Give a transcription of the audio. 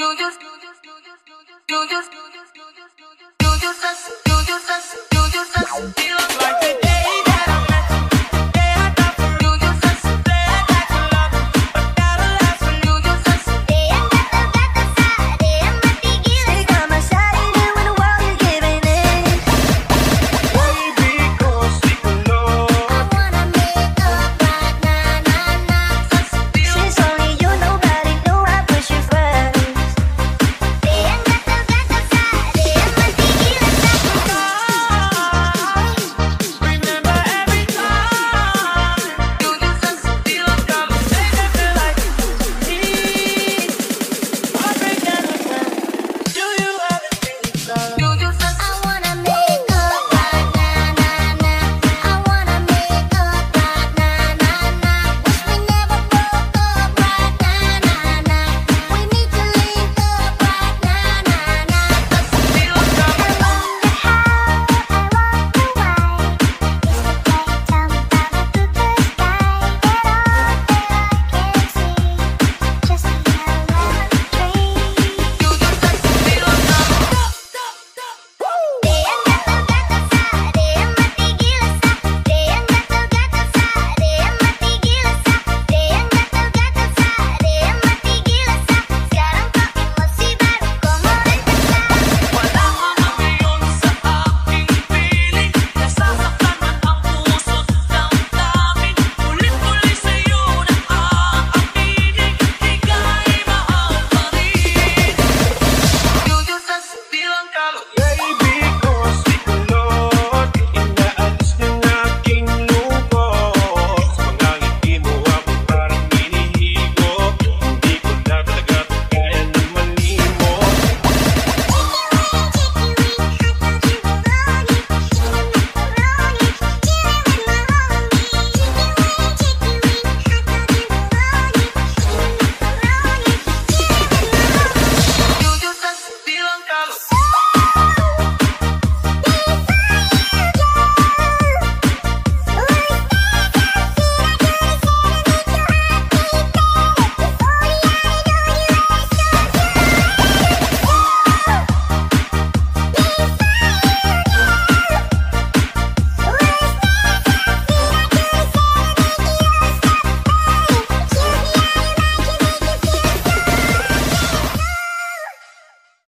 Do just us, do just us, do just us, feel like the.